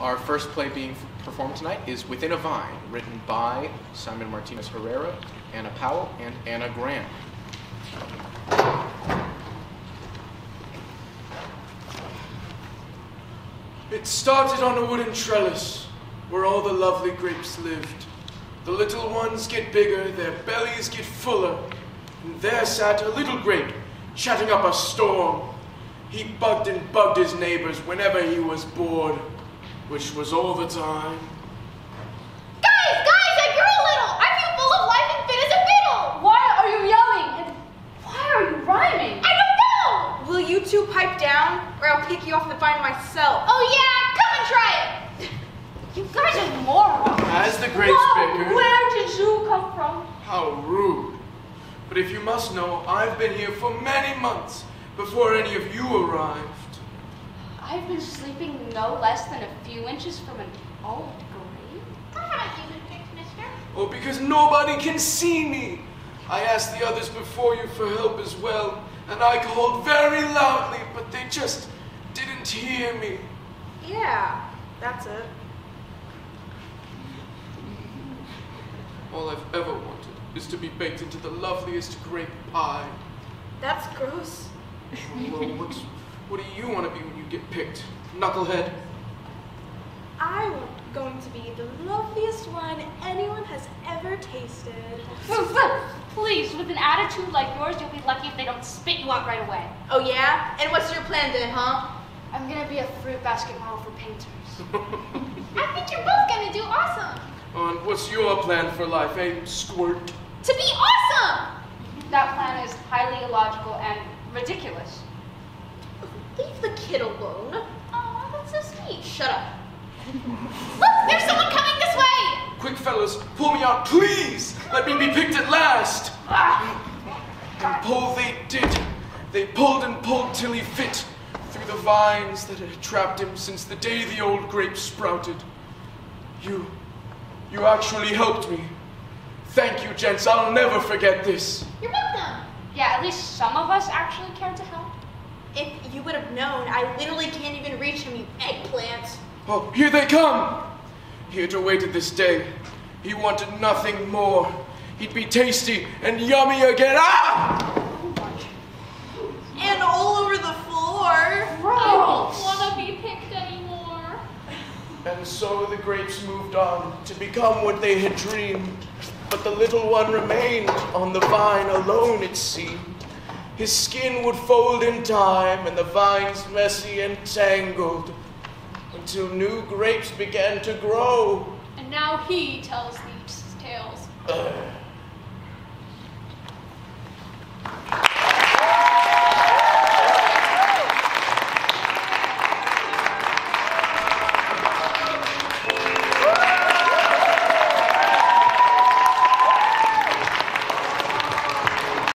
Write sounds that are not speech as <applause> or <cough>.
Our first play being performed tonight is Within a Vine, written by Simon Martinez Herrera, Anna Powell, and Anna Graham. It started on a wooden trellis where all the lovely grapes lived. The little ones get bigger, their bellies get fuller, and there sat a little grape, chatting up a storm. He bugged and bugged his neighbors whenever he was bored, which was all the time. Guys, guys, I grew a little. I feel full of life and fit as a fiddle. Why are you yelling? And why are you rhyming? I don't know. Will you two pipe down, or I'll pick you off the vine myself? Oh yeah, come and try it. You guys are morons. As the grapes Whoa, bickered, where did you come from? how rude. But if you must know, I've been here for many months before any of you arrived. I've been sleeping no less than a few inches from an old grave. I haven't even picked, mister. Oh, because nobody can see me. I asked the others before you for help as well, and I called very loudly, but they just didn't hear me. Yeah, that's it. All I've ever wanted is to be baked into the loveliest grape pie. That's gross. Well, what's, what do you want to be when you get picked? Knucklehead? I'm going to be the loveliest one anyone has ever tasted. <laughs> Please, with an attitude like yours, you'll be lucky if they don't spit you out right away. Oh yeah? And what's your plan then, huh? I'm gonna be a fruit basket model for painters. <laughs> I think you're both gonna do awesome. And what's your plan for life, eh, squirt? To be awesome. That plan is highly illogical and ridiculous. Leave the kid alone. Oh, that's so sweet. Shut up. Look, there's someone coming this way. Quick, fellas, pull me out, please! Let me be picked at last! And pull they did. They pulled and pulled till he fit through the vines that had trapped him since the day the old grape sprouted. You, you actually helped me. Thank you, gents. I'll never forget this. You're welcome. Yeah, at least some of us actually cared to help. If you would have known, I literally can't even reach him, you eggplant. Oh, here they come! He had awaited this day. He wanted nothing more. He'd be tasty and yummy again. Ah! And all over the floor. I don't wanna be picked anymore. And so the grapes moved on to become what they had dreamed. But the little one remained on the vine alone, it seemed. His skin would fold in time, and the vines messy and tangled, until new grapes began to grow. And now he tells the